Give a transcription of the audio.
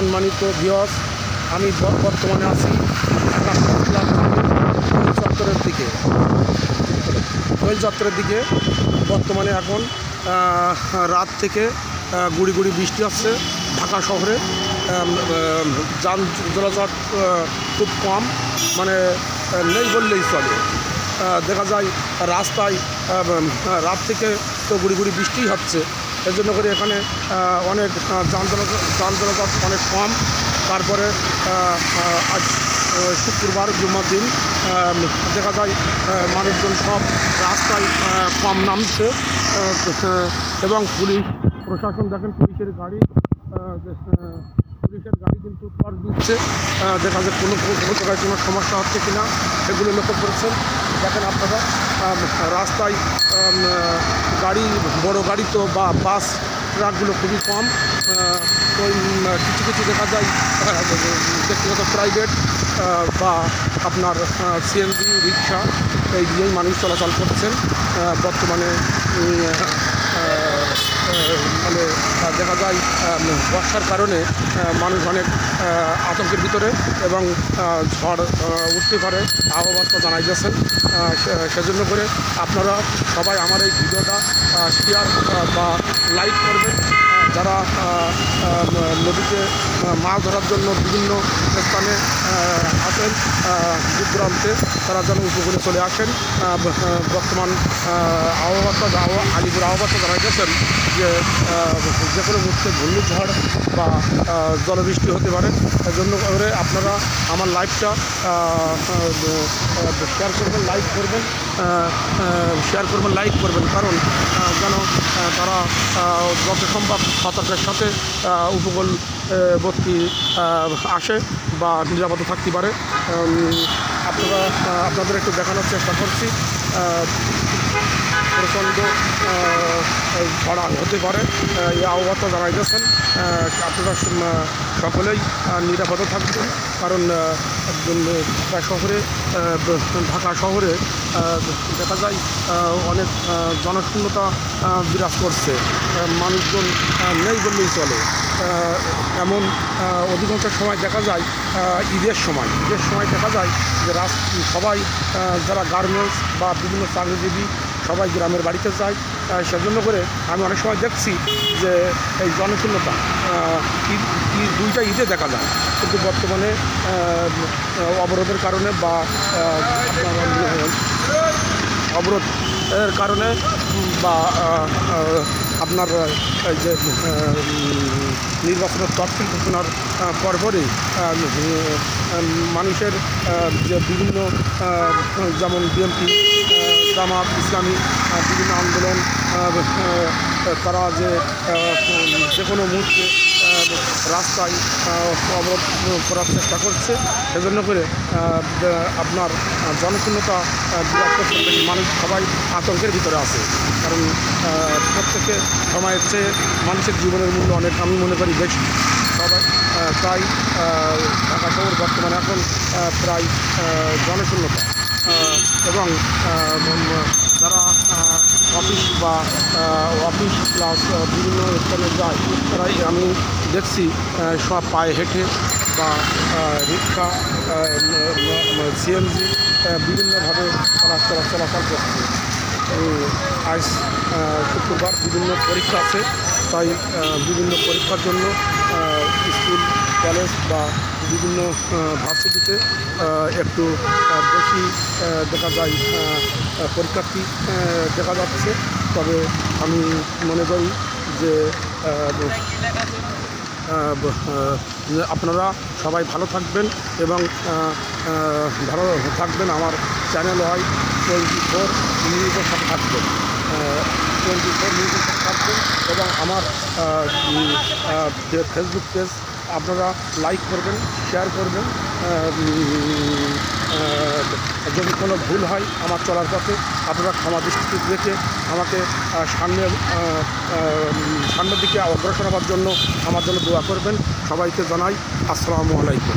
সম্মানিত ভিওস আমি বর্তমানে আছি চত্বরের দিকে। কোয়েল চত্বরের দিকে। বর্তমানে এখন রাত থেকে গুড়ি গুড়ি বৃষ্টি আসছে ঢাকা শহরে। যান চলাচল খুব কম মানে নেই বললেই চলে। দেখা যায় রাস্তায় রাত থেকে তো গুড়ি গুড়ি বৃষ্টিই হচ্ছে। এর জন্য করে এখানে অনেক আহ, যান চলাচল যান চলাচল অনেক কম। তারপরে আজ শুক্রবার জুম্মার দিন দেখা যায় মানুষজন সব রাস্তায় কম নামছে। এবং পুলিশ প্রশাসন দেখেন পুলিশের গাড়ি আহ, আহ, পুলিশের গাড়ি কিন্তু টর্চ দিচ্ছে দেখা যায় কোনো কোনো জায়গায় কোনো সমস্যা হচ্ছে কিনা। সেগুলো লক্ষ্য করেছেন। দেখেন আপনারা রাস্তায় গাড়ি, বড় গাড়ি তো বা বাস, ট্রাকগুলো খুবই কম। তো কিছু কিছু দেখা যায় ব্যক্তিগত প্রাইভেট বা আপনার সিএনজি, রিক্সা, এই দিয়েই মানুষ চলাচল করছেন। বর্তমানে মানে দেখা যায় বর্ষার কারণে মানুষ অনেক আতঙ্কের ভিতরে এবং ঝড় উঠতে পারে আবহাওয়া জানাই সে- সেজন্য করে আপনারা সবাই আমার এই ভিডিওটা শেয়ার বা লাইক করবেন। যারা নদীতে মাছ ধরার জন্য বিভিন্ন স্থানে আসেন আহ, দূর দূরান্তে তারা যেন উপকূলে চলে আসেন। বর্তমান আহ, আবহাওয়াটা আবহাওয়া আলিপুর আবহাওয়াটা জানা গেছেন যে যে কোনো মুহূর্তে ঘূর্ণিঝড় বা জলবৃষ্টি হতে পারে। এর জন্য করে আপনারা আমার লাইভটা শেয়ার করবেন লাইক করবেন। শেয়ার করবেন লাইক করবেন। কারণ যেন তারা যত সম্ভব সতর্কের সাথে উপকূল উপকূলবর্তী আসে বা নিরাপদে থাকতে পারে। আপনারা আপনাদের একটু দেখানোর চেষ্টা করছি। প্রচণ্ড ঝড়া হতে পারে এই আহ্বানটা জানাইতেছেন আপনারা সকলেই নিরাপদে থাকবেন। কারণ শহরে ঢাকা শহরে দেখা যায় অনেক জনশূন্যতা বিরাজ করছে। মানুষজন নেই বললেই চলে। এমন অধিকাংশ সময় দেখা যায় ঈদের সময়। ঈদের সময় দেখা যায় যে রাস সবাই যারা গার্মেন্টস বা বিভিন্ন চাকরিজীবী সবাই গ্রামের বাড়িতে যায় সেজন্য করে আমি অনেক সময় দেখছি যে এই জনশূন্যতা ঈদ দুইটা ঈদে দেখা যায়। কিন্তু বর্তমানে অবরোধের কারণে বা আহ, আপনার আহ, অবরোধ এর কারণে বা আপনার যে নির্বাচনের তফসিল ঘোষণার পরপরই মানুষের যে বিভিন্ন যেমন বিএনপি জামাত, ইসলামী বিভিন্ন আন্দোলন তারা যে যে কোনো মুহূর্তে রাস্তায় অবরোধ করার চেষ্টা করছে। সেজন্য করে আপনার জনশূন্যতা বিরাট মানুষ সবাই আতঙ্কের ভিতরে আছে। কারণ প্রত্যেকে সময়ের চেয়ে মানুষের জীবনের মূল্য অনেক, আমি মনে করি বেশি। সবাই তাই ঢাকা শহর বর্তমানে এখন প্রায় জনশূন্যতা। এবং যারা অফিস বা অফিস প্লাস বিভিন্ন স্থানে যায়, তারাই আমি দেখছি সব পায়ে হেঁটে বা রিক্সা সিএনজি বিভিন্নভাবে তারা চলা চলাচল করছে। আজ শুক্রবার বিভিন্ন পরীক্ষা আছে, তাই বিভিন্ন পরীক্ষার জন্য স্কুল কলেজ বা বিভিন্ন ভার্সিটিতে একটু বেশি দেখা যায় পরীক্ষার্থী দেখা যাচ্ছে। তবে আমি মনে করি যে আপনারা সবাই ভালো থাকবেন এবং ভালো থাকবেন। আমার চ্যানেল হয় টোয়েন্টি ফোর নিউজের সাথে থাকবেন। টোয়েন্টি ফোর নিউজের সাথে থাকবেন এবং আমার ফেসবুক পেজ আপনারা লাইক করবেন শেয়ার করবেন যদি কোনো ভুল হয় আমার চলার পথে, আপনারা ক্ষমা দৃষ্টিতে দেখে আমাকে সামনে সামনের দিকে অগ্রসর হওয়ার জন্য আমার জন্য দোয়া করবেন। সবাইকে জানাই আসসালামু আলাইকুম।